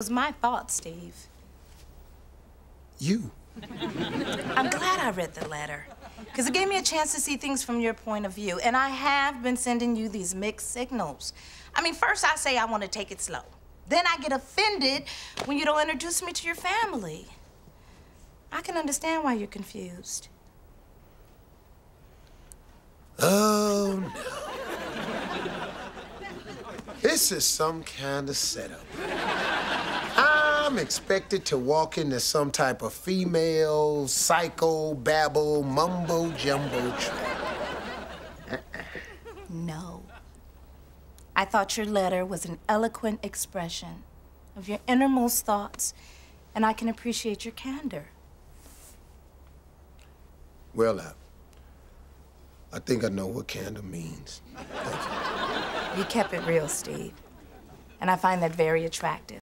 was my fault, Steve. You? I'm glad I read the letter because it gave me a chance to see things from your point of view. And I have been sending you these mixed signals. I mean, first I say I want to take it slow. Then I get offended when you don't introduce me to your family. I can understand why you're confused. Oh, no. This is some kind of setup. I'm expected to walk into some type of female psycho babble mumbo jumbo trap. No. I thought your letter was an eloquent expression of your innermost thoughts, and I can appreciate your candor. Well, I, I think I know what candor means. You kept it real, Steve, and I find that very attractive.